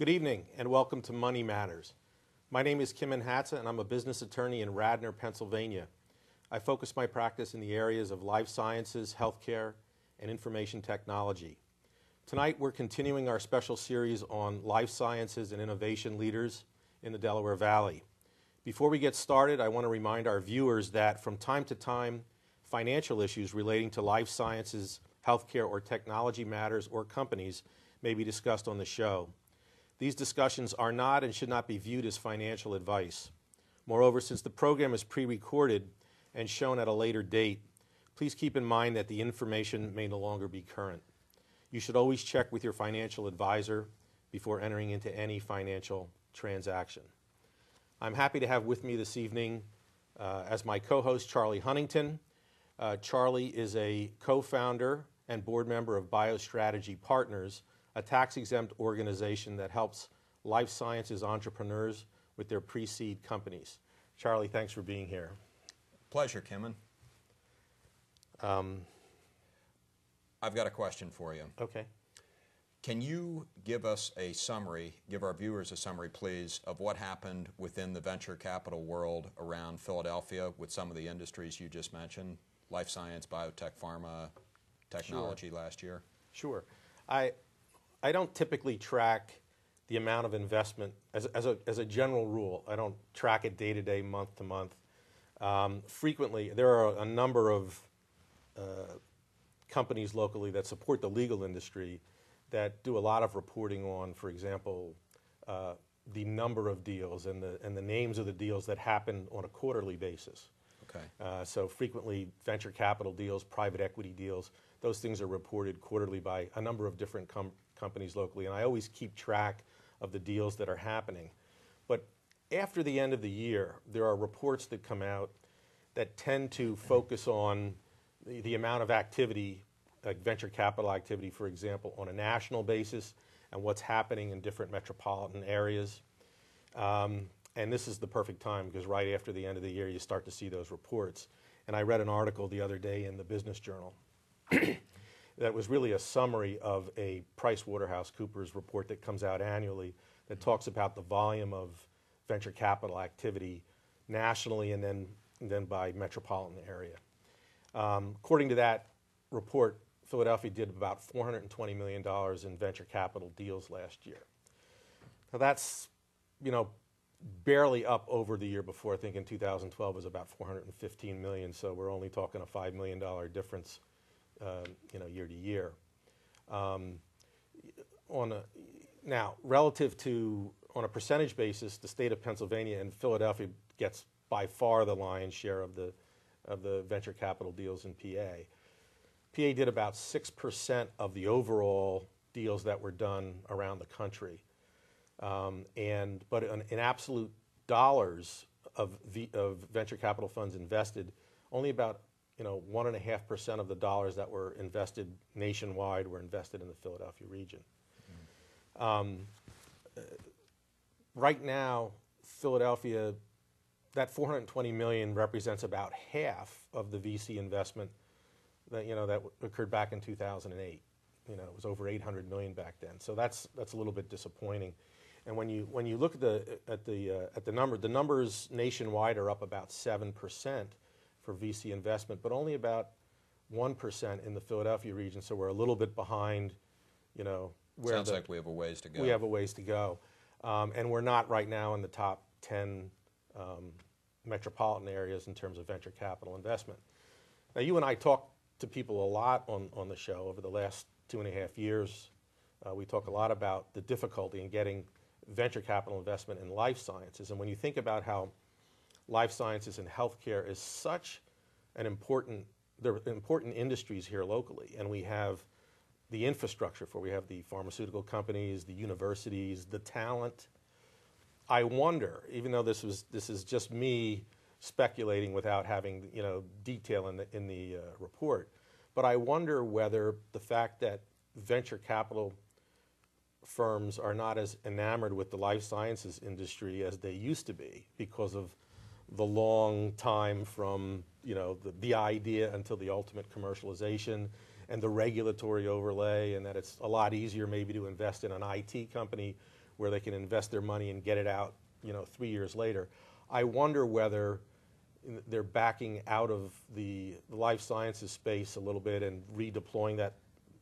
Good evening, and welcome to Money Matters. My name is Kimon Hatza, and I'm a business attorney in Radnor, Pennsylvania. I focus my practice in the areas of life sciences, healthcare, and information technology. Tonight, we're continuing our special series on life sciences and innovation leaders in the Delaware Valley. Before we get started, I want to remind our viewers that from time to time, financial issues relating to life sciences, healthcare, or technology matters or companies may be discussed on the show. These discussions are not and should not be viewed as financial advice. Moreover, since the program is pre-recorded and shown at a later date, please keep in mind that the information may no longer be current. You should always check with your financial advisor before entering into any financial transaction. I'm happy to have with me this evening uh, as my co-host Charlie Huntington. Uh, Charlie is a co-founder and board member of BioStrategy Partners, a tax-exempt organization that helps life sciences entrepreneurs with their pre-seed companies. Charlie, thanks for being here. Pleasure, Kimon. Um, I've got a question for you. Okay. Can you give us a summary, give our viewers a summary, please, of what happened within the venture capital world around Philadelphia with some of the industries you just mentioned, life science, biotech, pharma, technology sure. last year? Sure. I, I don't typically track the amount of investment as, as, a, as a general rule. I don't track it day to day, month to month. Um, frequently, there are a number of uh, companies locally that support the legal industry that do a lot of reporting on, for example, uh, the number of deals and the, and the names of the deals that happen on a quarterly basis. Okay. Uh, so frequently, venture capital deals, private equity deals, those things are reported quarterly by a number of different com companies locally, and I always keep track of the deals that are happening. But after the end of the year, there are reports that come out that tend to focus on the, the amount of activity, like venture capital activity, for example, on a national basis and what's happening in different metropolitan areas. Um, and this is the perfect time because right after the end of the year, you start to see those reports. And I read an article the other day in the Business Journal that was really a summary of a Price Waterhouse Coopers report that comes out annually that talks about the volume of venture capital activity nationally and then, and then by metropolitan area. Um, according to that report, Philadelphia did about $420 million in venture capital deals last year. Now that's, you know, barely up over the year before. I think in 2012 was about 415 million, so we're only talking a $5 million difference you know, year to year. Um, on a, now, relative to, on a percentage basis, the state of Pennsylvania and Philadelphia gets by far the lion's share of the, of the venture capital deals in PA. PA did about 6% of the overall deals that were done around the country. Um, and, but in, in, absolute dollars of, v, of venture capital funds invested, only about you know, one and a half percent of the dollars that were invested nationwide were invested in the Philadelphia region. Mm. Um, uh, right now, Philadelphia, that 420 million represents about half of the VC investment that you know that occurred back in 2008. You know, it was over 800 million back then. So that's that's a little bit disappointing. And when you when you look at the at the uh, at the number, the numbers nationwide are up about seven percent for VC investment, but only about 1% in the Philadelphia region, so we're a little bit behind, you know, where Sounds the, like we have a ways to go. We have a ways to go. Um, and we're not right now in the top 10 um, metropolitan areas in terms of venture capital investment. Now, you and I talk to people a lot on, on the show over the last two and a half years. Uh, we talk a lot about the difficulty in getting venture capital investment in life sciences. And when you think about how life sciences and healthcare is such an important, they're important industries here locally, and we have the infrastructure for, we have the pharmaceutical companies, the universities, the talent. I wonder, even though this was, this is just me speculating without having, you know, detail in the, in the uh, report, but I wonder whether the fact that venture capital firms are not as enamored with the life sciences industry as they used to be because of the long time from you know the, the idea until the ultimate commercialization and the regulatory overlay and that it's a lot easier maybe to invest in an IT company where they can invest their money and get it out, you know, three years later. I wonder whether they're backing out of the life sciences space a little bit and redeploying that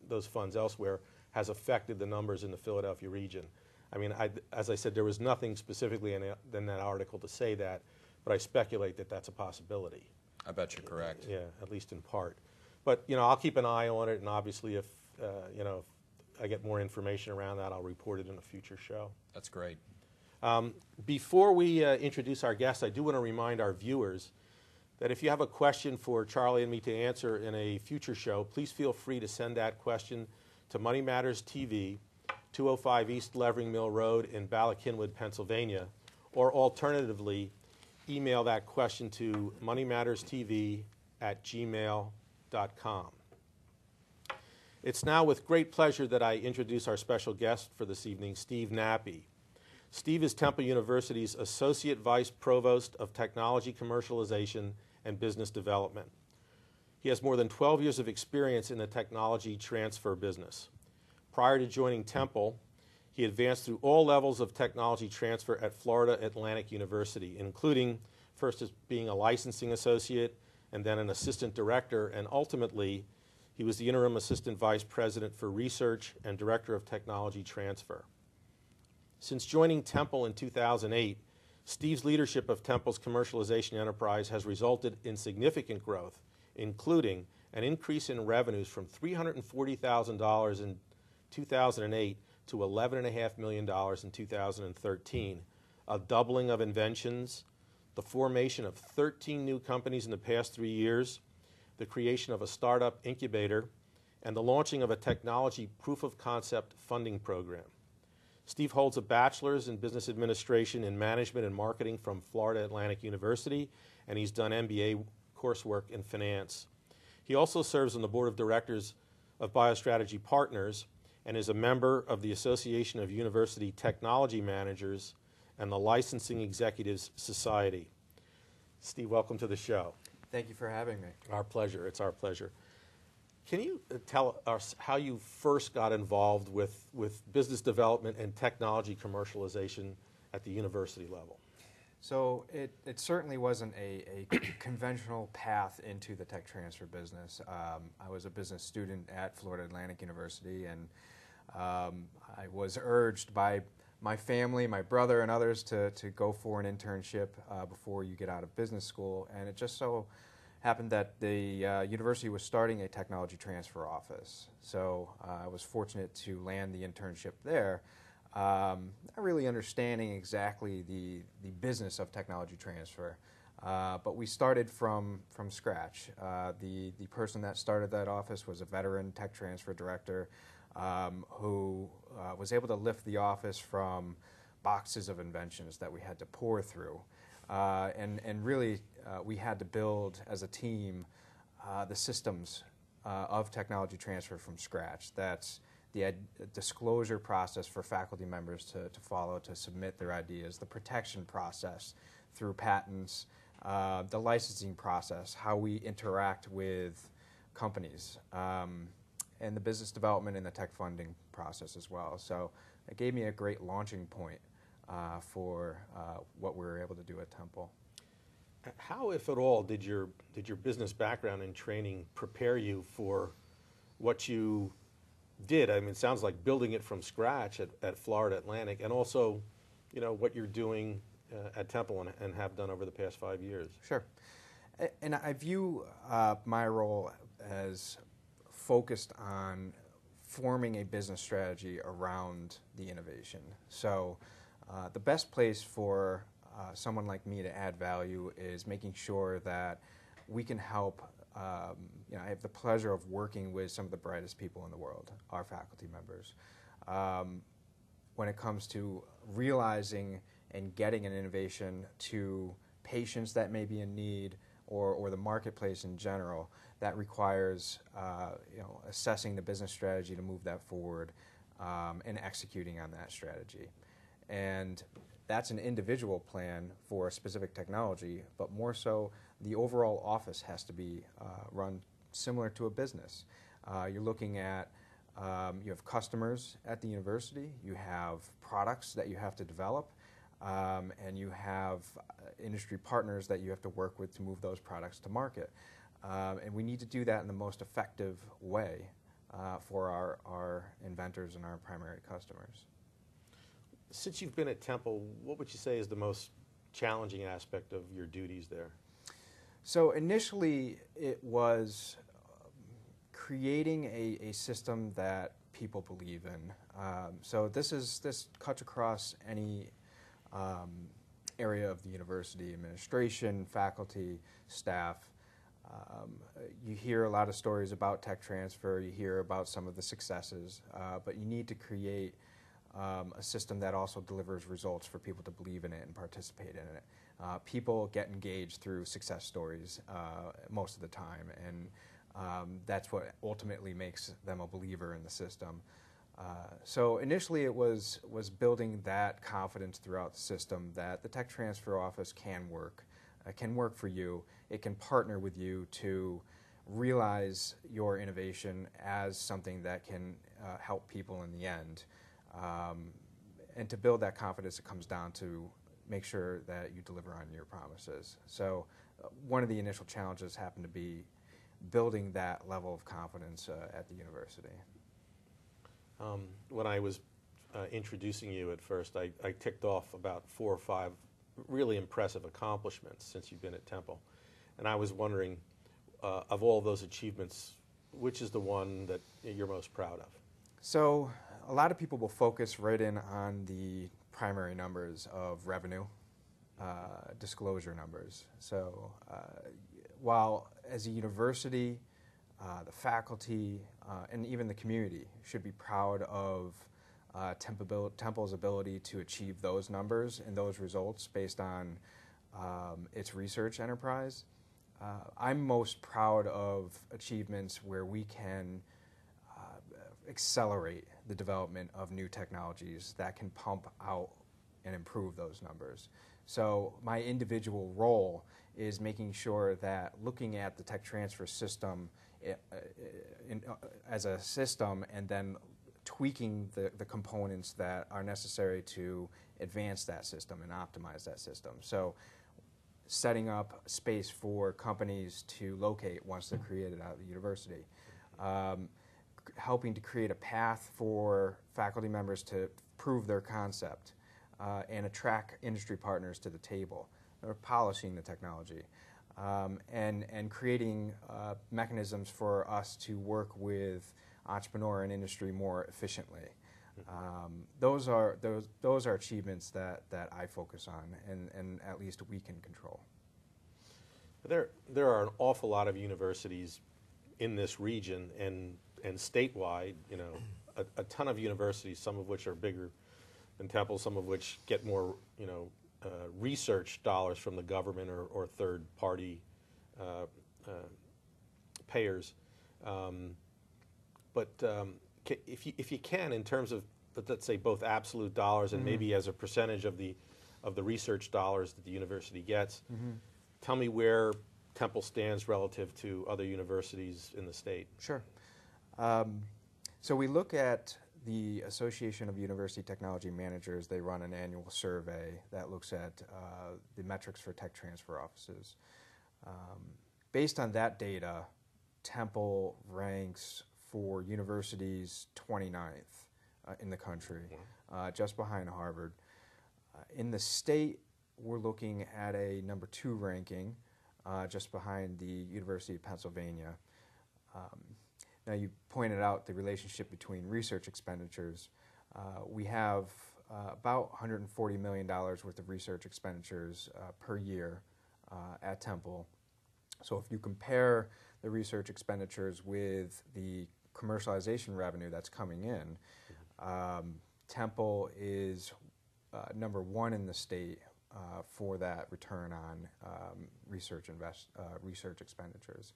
those funds elsewhere has affected the numbers in the Philadelphia region. I mean, I, as I said, there was nothing specifically in, in that article to say that, but I speculate that that's a possibility. I bet you're correct. Yeah, at least in part. But you know, I'll keep an eye on it, and obviously, if uh, you know, if I get more information around that, I'll report it in a future show. That's great. Um, before we uh, introduce our guests, I do want to remind our viewers that if you have a question for Charlie and me to answer in a future show, please feel free to send that question to Money Matters TV, 205 East Levering Mill Road in Bala Cynwyd, Pennsylvania, or alternatively, email that question to moneymatterstv at gmail.com. It's now with great pleasure that I introduce our special guest for this evening, Steve Nappi. Steve is Temple University's Associate Vice Provost of Technology Commercialization and Business Development. He has more than 12 years of experience in the technology transfer business. Prior to joining Temple, he advanced through all levels of technology transfer at Florida Atlantic University, including first as being a licensing associate and then an assistant director, and ultimately, he was the interim assistant vice president for research and director of technology transfer. Since joining Temple in 2008, Steve's leadership of Temple's commercialization enterprise has resulted in significant growth, including an increase in revenues from $340,000 in 2008 to $11.5 million in 2013, a doubling of inventions, the formation of 13 new companies in the past three years, the creation of a startup incubator, and the launching of a technology proof of concept funding program. Steve holds a bachelor's in business administration in management and marketing from Florida Atlantic University, and he's done MBA coursework in finance. He also serves on the board of directors of BioStrategy Partners and is a member of the Association of University Technology Managers and the Licensing Executives Society. Steve, welcome to the show. Thank you for having me. Our pleasure. It's our pleasure. Can you uh, tell us how you first got involved with, with business development and technology commercialization at the university level? So it, it certainly wasn't a, a conventional path into the tech transfer business. Um, I was a business student at Florida Atlantic University, and um, I was urged by my family, my brother, and others to, to go for an internship uh, before you get out of business school. And it just so happened that the uh, university was starting a technology transfer office. So uh, I was fortunate to land the internship there, um, not really understanding exactly the, the business of technology transfer. Uh, but we started from, from scratch. Uh, the, the person that started that office was a veteran tech transfer director um, who uh, was able to lift the office from boxes of inventions that we had to pour through. Uh, and, and really, uh, we had to build as a team uh, the systems uh, of technology transfer from scratch. That's the disclosure process for faculty members to, to follow to submit their ideas, the protection process through patents, uh, the licensing process, how we interact with companies, um, and the business development and the tech funding process as well. So it gave me a great launching point uh, for uh, what we were able to do at Temple. How, if at all, did your did your business background and training prepare you for what you did? I mean, it sounds like building it from scratch at, at Florida Atlantic, and also, you know, what you're doing uh, at Temple and, and, have done over the past five years. Sure, and I view uh, my role as focused on forming a business strategy around the innovation. So, uh, the best place for uh, someone like me to add value is making sure that we can help. Um, you know, I have the pleasure of working with some of the brightest people in the world, our faculty members. Um, when it comes to realizing and getting an innovation to patients that may be in need or, or the marketplace in general, that requires uh, you know, assessing the business strategy to move that forward um, and executing on that strategy. And that's an individual plan for a specific technology, but more so, the overall office has to be uh, run similar to a business. Uh, you're looking at Um, you have customers at the university, you have products that you have to develop, um, and you have uh, industry partners that you have to work with to move those products to market. Um, and we need to do that in the most effective way uh, for our, our inventors and our primary customers. Since you've been at Temple, what would you say is the most challenging aspect of your duties there? So initially, it was um, creating a, a system that people believe in. Um, so this is this cuts across any um, area of the university, administration, faculty, staff. Um, you hear a lot of stories about tech transfer. You hear about some of the successes, uh, but you need to create um, a system that also delivers results for people to believe in it and participate in it. Uh, people get engaged through success stories uh, most of the time, and um, that's what ultimately makes them a believer in the system. Uh, so initially, it was was building that confidence throughout the system that the tech transfer office can work, can work for you. It can partner with you to realize your innovation as something that can uh, help people in the end. Um, and to build that confidence, it comes down to make sure that you deliver on your promises. So, uh, one of the initial challenges happened to be building that level of confidence uh, at the university. Um, when I was uh, introducing you at first, I, I ticked off about four or five really impressive accomplishments since you've been at Temple. And I was wondering, uh, of all those achievements, which is the one that you're most proud of? So, a lot of people will focus right in on the primary numbers of revenue, uh, disclosure numbers. So, uh, while as a university, uh, the faculty, uh, and even the community should be proud of uh, Temple's ability to achieve those numbers and those results based on um, its research enterprise. Uh, I'm most proud of achievements where we can accelerate the development of new technologies that can pump out and improve those numbers. So my individual role is making sure that looking at the tech transfer system uh, in, uh, as a system and then tweaking the, the components that are necessary to advance that system and optimize that system. So setting up space for companies to locate once they're created out of the university. Um, helping to create a path for faculty members to prove their concept uh, and attract industry partners to the table, or polishing the technology, um, and, and creating uh, mechanisms for us to work with entrepreneur and industry more efficiently. Um, those are those those are achievements that, that I focus on, and, and at least we can control. There there are an awful lot of universities in this region, and and statewide, you know, a, a, ton of universities, some of which are bigger than Temple, some of which get more, you know, uh, research dollars from the government or, or third party uh, uh, payers. Um, but um, if, you, if you can, in terms of, let's say, both absolute dollars and mm-hmm. maybe as a percentage of the, of the research dollars that the university gets, mm-hmm. tell me where Temple stands relative to other universities in the state. Sure. Um, so we look at the Association of University Technology Managers. They run an annual survey that looks at uh, the metrics for tech transfer offices. Um, based on that data, Temple ranks for universities 29th uh, in the country, uh, just behind Harvard. Uh, in the state, we're looking at a number two ranking, uh, just behind the University of Pennsylvania. Um, now, you pointed out the relationship between research expenditures. Uh, we have uh, about $140 million worth of research expenditures uh, per year uh, at Temple. So, if you compare the research expenditures with the commercialization revenue that's coming in, um, Temple is uh, number one in the state uh, for that return on um, research invest research expenditures.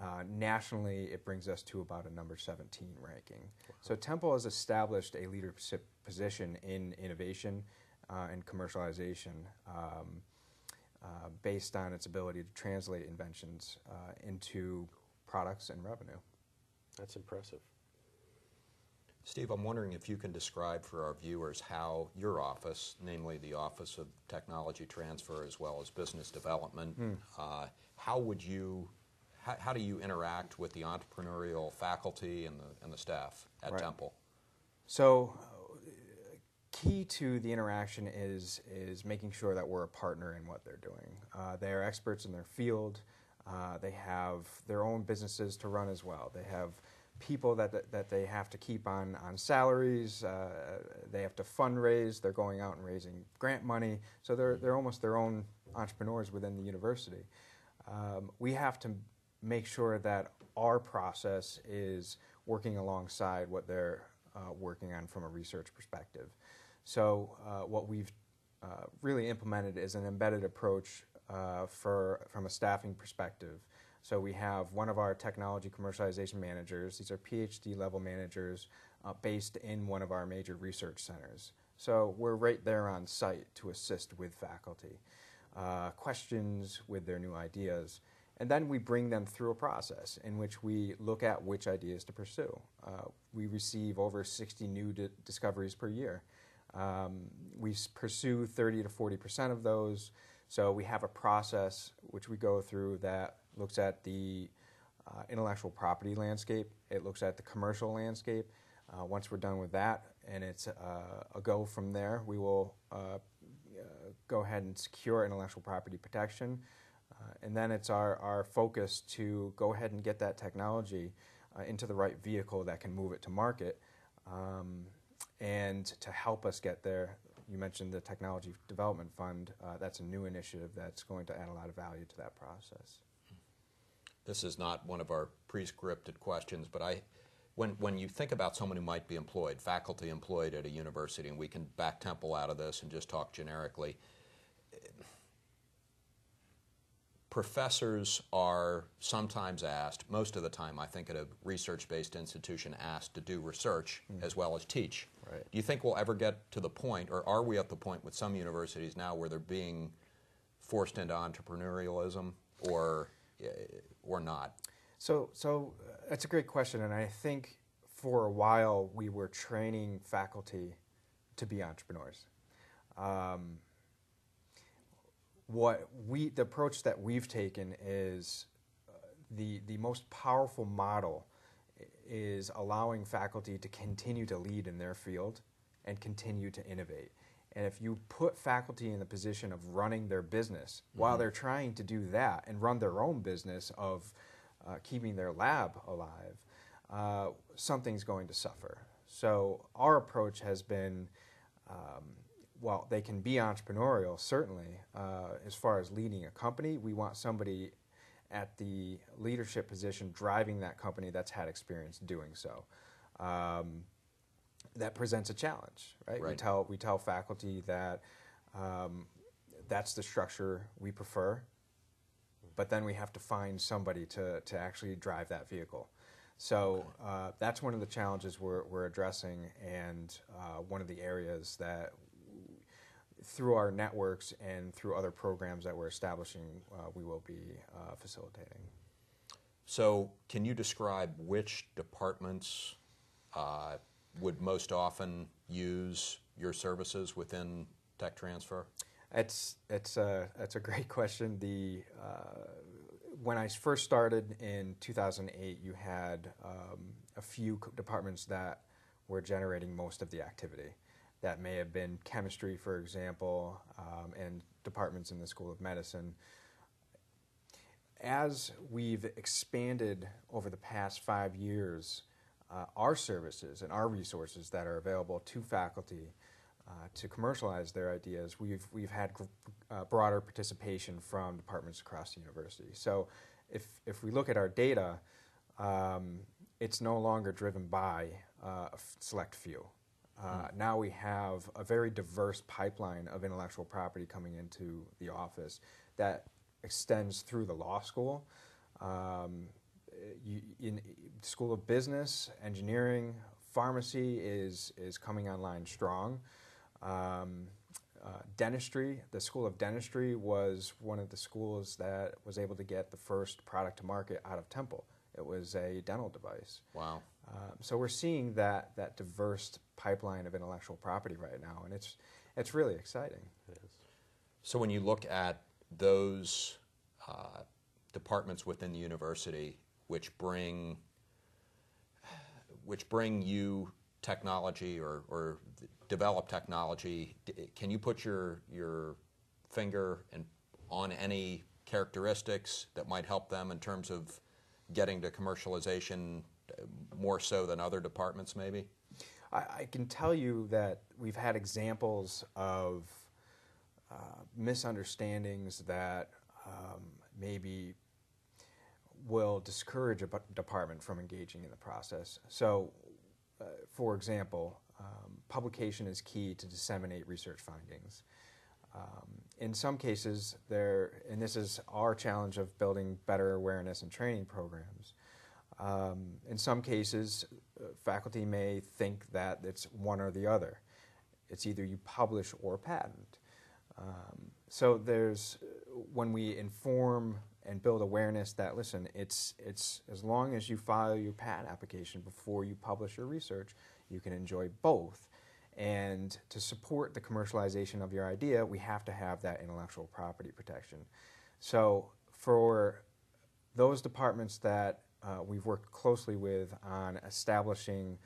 Uh, nationally, it brings us to about a number 17 ranking. Wow. So Temple has established a leadership position in innovation uh, and commercialization um, uh, based on its ability to translate inventions uh, into products and revenue. That's impressive. Steve, I'm wondering if you can describe for our viewers how your office, namely the Office of Technology Transfer as well as Business Development, uh, how would you, how, how do you interact with the entrepreneurial faculty and the, and the staff at Right. Temple? So, uh, key to the interaction is is making sure that we're a partner in what they're doing. Uh, they are experts in their field. Uh, they have their own businesses to run as well. They have people that, that, that they have to keep on, on salaries. Uh, they have to fundraise. They're going out and raising grant money. So they're, they're almost their own entrepreneurs within the university. Um, we have to make sure that our process is working alongside what they're uh, working on from a research perspective. So uh, what we've uh, really implemented is an embedded approach uh, for from a staffing perspective. So we have one of our technology commercialization managers. These are PhD level managers uh, based in one of our major research centers. So we're right there on site to assist with faculty, uh, questions with their new ideas. And then we bring them through a process in which we look at which ideas to pursue. Uh, we receive over 60 new di- discoveries per year. Um, we pursue 30 to 40 percent of those. So we have a process which we go through that looks at the uh, intellectual property landscape. It looks at the commercial landscape. Uh, once we're done with that, and it's uh, a go from there, we will uh, uh, go ahead and secure intellectual property protection. Uh, and then it's our, our focus to go ahead and get that technology into the right vehicle that can move it to market. Um, and to help us get there, you mentioned the Technology Development Fund. Uh, that's a new initiative that's going to add a lot of value to that process. This is not one of our pre-scripted questions, but I, when, when you think about someone who might be employed, faculty employed at a university, and we can back Temple out of this and just talk generically, professors are sometimes asked, most of the time, I think, at a research based institution, asked to do research as well as teach. Right. Do you think we'll ever get to the point, or are we at the point with some universities now where they're being forced into entrepreneurialism or, eh, or not? So, so uh, that's a great question, and I think for a while we were training faculty to be entrepreneurs. Um, what we the approach that we've taken is uh, the the most powerful model is allowing faculty to continue to lead in their field and continue to innovate. And if you put faculty in the position of running their business while they're trying to do that and run their own business of uh, keeping their lab alive, uh, something's going to suffer. So our approach has been um, well, they can be entrepreneurial, certainly. Uh, as far as leading a company, we want somebody at the leadership position driving that company that's had experience doing so. Um, that presents a challenge, right? We tell we tell faculty that um, that's the structure we prefer, but then we have to find somebody to to actually drive that vehicle. So uh, that's one of the challenges we're, we're addressing, and uh, one of the areas that through our networks and through other programs that we're establishing, uh, we will be uh, facilitating. So, can you describe which departments uh, would most often use your services within tech transfer? It's it's a it's a great question. The uh, when I first started in 2008, you had um, a few departments that were generating most of the activity. That may have been chemistry, for example, um, and departments in the School of Medicine. As we've expanded over the past five years, uh, our services and our resources that are available to faculty uh, to commercialize their ideas, we've, we've had gr- uh, broader participation from departments across the university. So if, if we look at our data, um, it's no longer driven by uh, a select few. Uh, Now we have a very diverse pipeline of intellectual property coming into the office that extends through the law school, um, you, in School of Business, Engineering, Pharmacy is is coming online strong. Um, uh, dentistry, the School of Dentistry was one of the schools that was able to get the first product to market out of Temple. It was a dental device. Wow. Um, so we're seeing that that diverse pipeline of intellectual property right now, and it's it's really exciting. It is. So when you look at those uh, departments within the university which bring which bring you technology or, or develop technology, can you put your your finger in, on any characteristics that might help them in terms of getting to commercialization more so than other departments maybe? I, I can tell you that we've had examples of uh, misunderstandings that um, maybe will discourage a department from engaging in the process. So, uh, for example, um, publication is key to disseminate research findings. Um, in some cases, there, and this is our challenge of building better awareness and training programs. Um, in some cases, uh, faculty may think that it's one or the other. It's either you publish or patent. Um, so there's when we inform and build awareness that listen, it's it's as long as you file your patent application before you publish your research, you can enjoy both. And to support the commercialization of your idea, we have to have that intellectual property protection. So for those departments that uh, we've worked closely with on establishing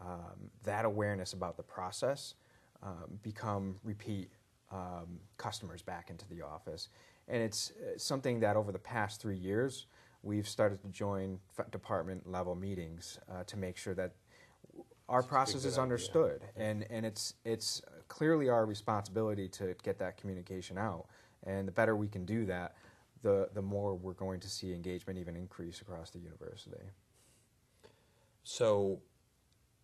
um, that awareness about the process um, become repeat um, customers back into the office. And it's something that over the past three years, we've started to join department level meetings uh, to make sure that our process is understood. And, and it's, it's clearly our responsibility to get that communication out. And the better we can do that, the, the more we're going to see engagement even increase across the university. So,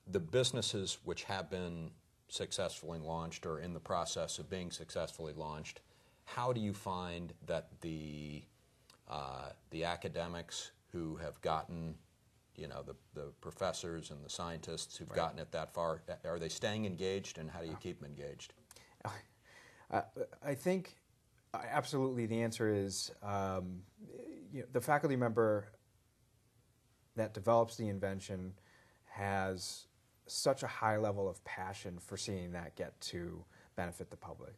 the businesses which have been successfully launched or in the process of being successfully launched, how do you find that the uh, the academics who have gotten, you know, the, the professors and the scientists who've gotten it that far, are they staying engaged, and how do you keep them engaged? Uh, I think absolutely the answer is um, you know, the faculty member that develops the invention has such a high level of passion for seeing that get to benefit the public.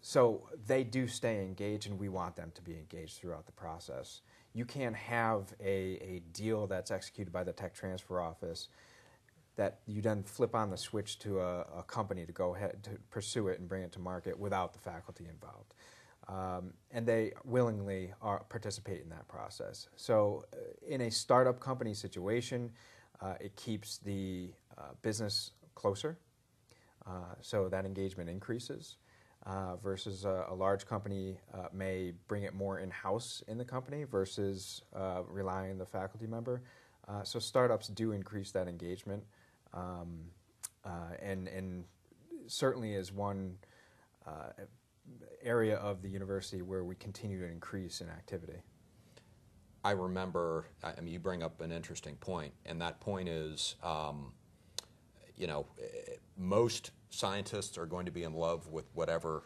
So they do stay engaged, and we want them to be engaged throughout the process. You can't have a, a deal that's executed by the tech transfer office that you then flip on the switch to a, a company to go ahead to pursue it and bring it to market without the faculty involved. Um, and they willingly are, participate in that process. So, uh, in a startup company situation, uh, it keeps the uh, business closer, uh, so that engagement increases. Uh, versus a, a large company may bring it more in house in the company versus relying on the faculty member. So startups do increase that engagement, um, uh, and and certainly is one uh, area of the university where we continue to increase in activity. I remember, I mean, you bring up an interesting point, and that point is, um, you know, eh, most scientists are going to be in love with whatever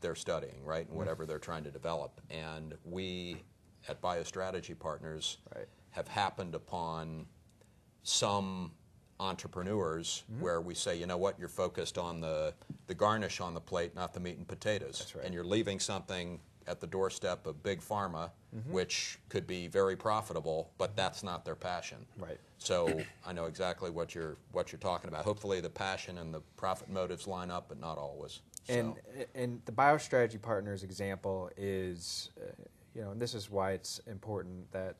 they're studying, right, and whatever they're trying to develop. And we at Biostrategy Partners Right. have happened upon some entrepreneurs where we say, you know what, you're focused on the, the garnish on the plate, not the meat and potatoes. That's right. And you're leaving something at the doorstep of big pharma, which could be very profitable, but that's not their passion. Right. So I know exactly what you're what you're talking about. Hopefully, the passion and the profit motives line up, but not always. And so. and the biostrategy partners example is, uh, you know, and this is why it's important that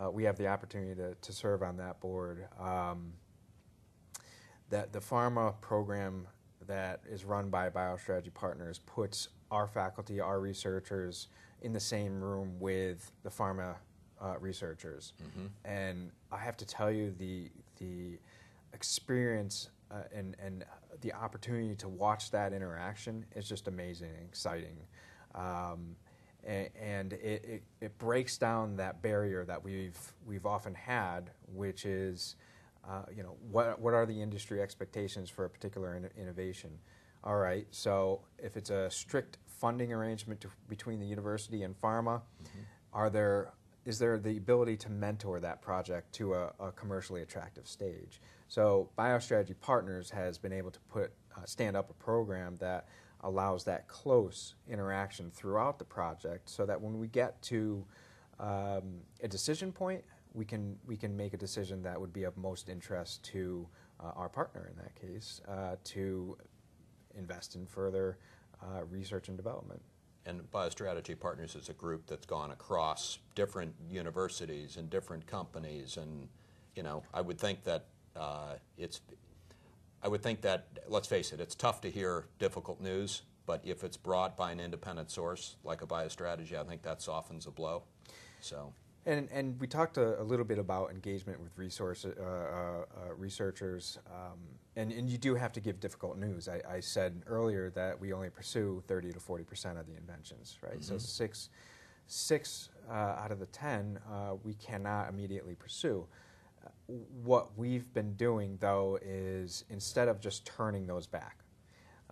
uh, we have the opportunity to, to serve on that board. Um, that the pharma program that is run by biostrategy partners puts our faculty, our researchers, in the same room with the pharma uh, researchers, and I have to tell you the the experience uh, and and the opportunity to watch that interaction is just amazing and exciting. Um, and it, it, it breaks down that barrier that we've we've often had, which is, uh, you know, what what are the industry expectations for a particular in- innovation? All right, so if it's a strict funding arrangement to, between the university and pharma, are there is there the ability to mentor that project to a, a commercially attractive stage? So BioStrategy Partners has been able to put uh, stand up a program that allows that close interaction throughout the project, so that when we get to um, a decision point, we can we can make a decision that would be of most interest to uh, our partner in that case uh, to invest in further uh, research and development. And BioStrategy Partners is a group that's gone across different universities and different companies, and you know, I would think that uh, it's, I would think that let's face it, it's tough to hear difficult news, but if it's brought by an independent source like a BioStrategy, I think that softens a blow. So. And, and we talked a, a little bit about engagement with resource, uh, uh, uh, researchers, um, and, and you do have to give difficult news. I, I said earlier that we only pursue 30 to 40 percent of the inventions, right? So six, six uh, out of the 10 uh, we cannot immediately pursue. Uh, What we've been doing, though, is instead of just turning those back,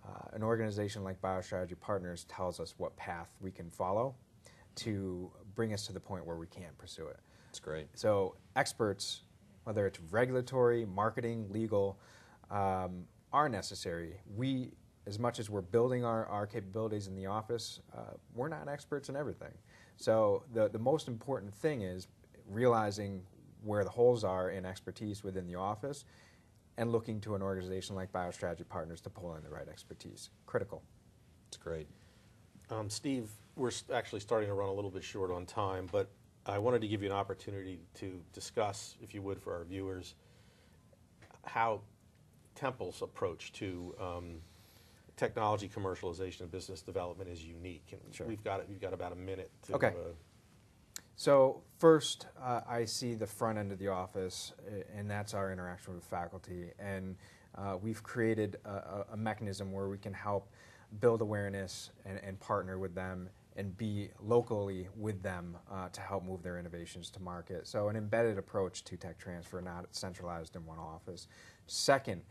uh, an organization like BioStrategy Partners tells us what path we can follow to bring us to the point where we can't pursue it. That's great. So experts, whether it's regulatory, marketing, legal, um, are necessary. We, as much as we're building our, our capabilities in the office, uh, we're not experts in everything. So the, the most important thing is realizing where the holes are in expertise within the office and looking to an organization like BioStrategy Partners to pull in the right expertise. Critical. It's great. Um, Steve, we're actually starting to run a little bit short on time, but I wanted to give you an opportunity to discuss, if you would, for our viewers, how Temple's approach to um, technology commercialization and business development is unique. And Sure. we've got we've got about a minute. To, Okay. uh, So first, uh, I see the front end of the office, and that's our interaction with faculty. And uh, we've created a, a- a mechanism where we can help build awareness and, and partner with them and be locally with them uh, to help move their innovations to market. So an embedded approach to tech transfer, not centralized in one office. Second,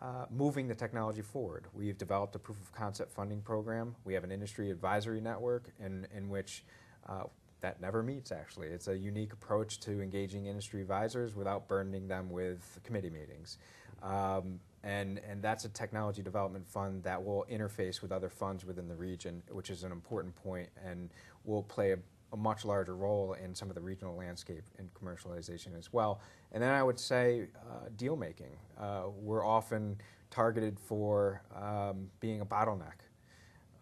uh, moving the technology forward. We've developed a proof of concept funding program. We have an industry advisory network in, in which uh, that never meets actually. It's a unique approach to engaging industry advisors without burdening them with committee meetings. Um, and, and that's a technology development fund that will interface with other funds within the region, which is an important point and will play a, a much larger role in some of the regional landscape and commercialization as well. And then I would say uh, deal making. Uh, we're often targeted for um, being a bottleneck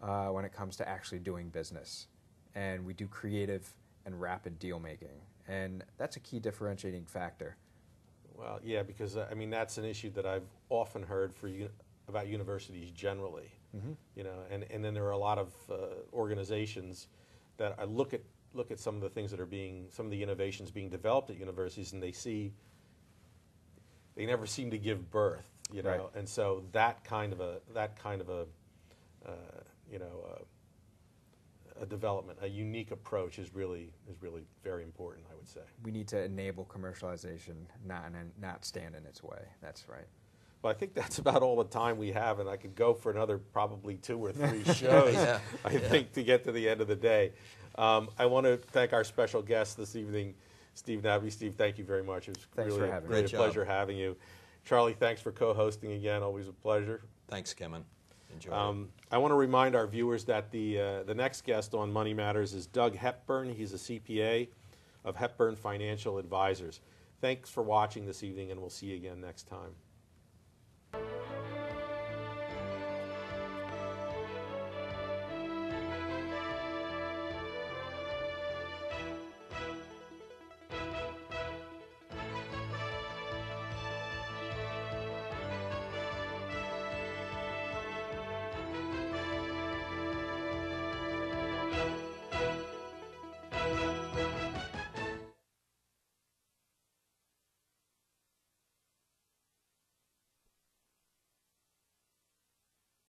uh, when it comes to actually doing business. And we do creative and rapid deal making. And that's a key differentiating factor. Well, yeah, because uh, I mean that's an issue that I've often heard for you about universities generally. You know, and, and then there are a lot of uh, organizations that I look at look at some of the things that are being some of the innovations being developed at universities, and they see they never seem to give birth. You know, Right. and so that kind of a that kind of a uh, you know. Uh, a development, a unique approach is really is really very important. I would say. We need to enable commercialization, not, in, not stand in its way. That's right. Well, I think that's about all the time we have, and I could go for another probably two or three shows, Yeah, I think, to get to the end of the day. Um, I want to thank our special guest this evening, Steve Nappi. Steve, thank you very much. It was Thanks really for a, having me. Great a pleasure having you. Charlie, thanks for co-hosting again. Always a pleasure. Thanks, Kimon. Enjoy. Um, I want to remind our viewers that the uh, the next guest on Money Matters is Doug Hepburn. He's a CPA of Hepburn Financial Advisors. Thanks for watching this evening, and we'll see you again next time.